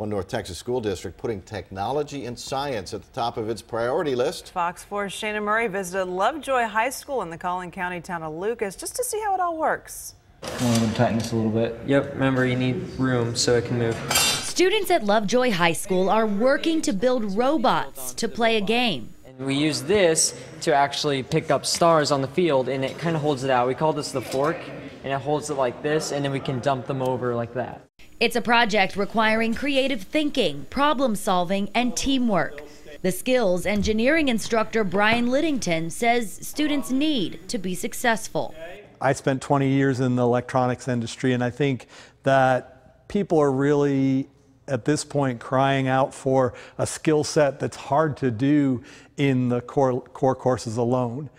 One North Texas School District putting technology and science at the top of its priority list. Fox 4's Shana Murray visited Lovejoy High School in the Collin County town of Lucas just to see how it all works. Want to tighten this a little bit. Yep, remember you need room so it can move. Students at Lovejoy High School are working to build robots to play a game. And we use this to actually pick up stars on the field and it kind of holds it out. We call this the fork and it holds it like this and then we can dump them over like that. It's a project requiring creative thinking, problem solving, and teamwork. The skills engineering instructor Brian Liddington says students need to be successful. I spent 20 years in the electronics industry, and I think that people are really at this point crying out for a skill set that's hard to do in the core, core courses alone.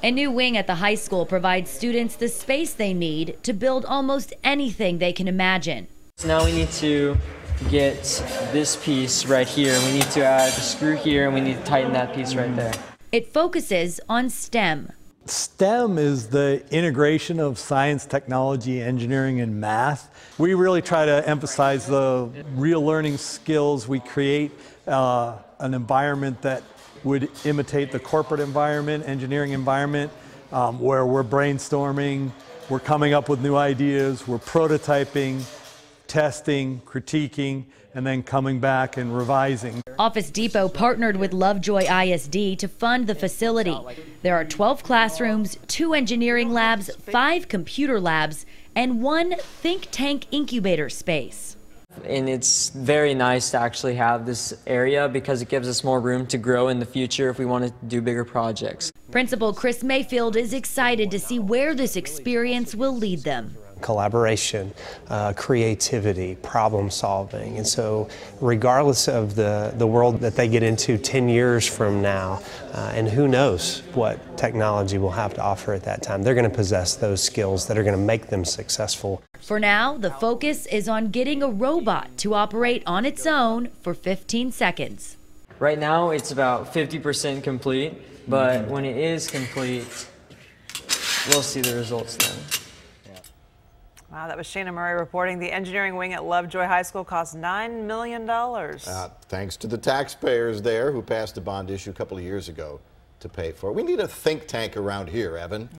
A new wing at the high school provides students the space they need to build almost anything they can imagine. So now we need to get this piece right here. We need to add a screw here and we need to tighten that piece right there. It focuses on STEM. STEM is the integration of science, technology, engineering, and math. We really try to emphasize the real learning skills. We create uh, an environment that would imitate the corporate environment, engineering environment, um, where we're brainstorming, we're coming up with new ideas, we're prototyping, testing, critiquing, and then coming back and revising. Office Depot partnered with Lovejoy ISD to fund the facility. There are 12 classrooms, two engineering labs, five computer labs, and one think tank incubator space. And it's very nice to actually have this area because it gives us more room to grow in the future if we want to do bigger projects. Principal Chris Mayfield is excited to see where this experience will lead them collaboration, uh, creativity, problem solving. And so, regardless of the, the world that they get into 10 years from now, uh, and who knows what technology will have to offer at that time, they're going to possess those skills that are going to make them successful. For now, the focus is on getting a robot to operate on its own for 15 seconds. Right now, it's about 50% complete, but when it is complete, we'll see the results then. Wow, that was Shana Murray reporting the engineering wing at Lovejoy High School cost $9 million. Uh, thanks to the taxpayers there who passed a bond issue a couple of years ago to pay for it. We need a think tank around here, Evan.